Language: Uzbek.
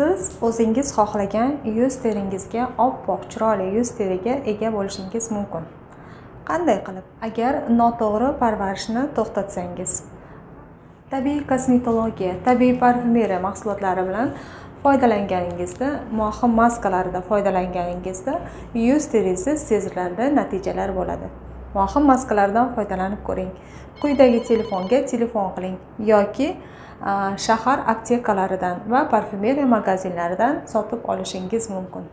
siz o'zingiz xohlagan yuz teringizga oppoq chiroyli yuz teriga ega bo'lishingiz mumkin. Qanday qilib? Agar noto'g'ri parvarishni to'xtatsangiz. Tabiiy kosmetologiya tabiiy parfumeriya mahsulotlari bilan foydalanganingizda mohim maskalarida foydalanganingizda yuz teringizda sezilarli natijalar bo'ladi. Mohim maskalardan foydalanib ko'ring. Quyidagi telefonga telefon qiling yoki shahar aptekalaridan va parfyumeriya magazinlaridan sotib olishingiz mumkin.